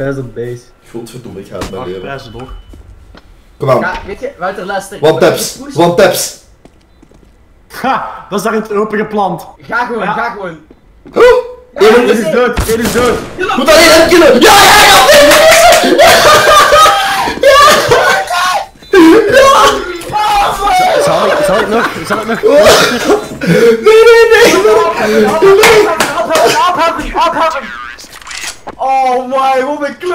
prijs op base. Ik ga het maar leren. prijs door. Kom aan. Ja, weet je, Wouter, luister. One taps, one taps. Ha, dat is daar in open geplant. Ga gewoon, ga gewoon. hoe? ja, is, dood, er is dood. Moet alleen hem killen. Ja, ja, ja, ja. ja. Zal ik, zal ik nog, zal ik nog? Nee, nee, nee! Help, help, help, help, help, help, help, Oh my, what a clue!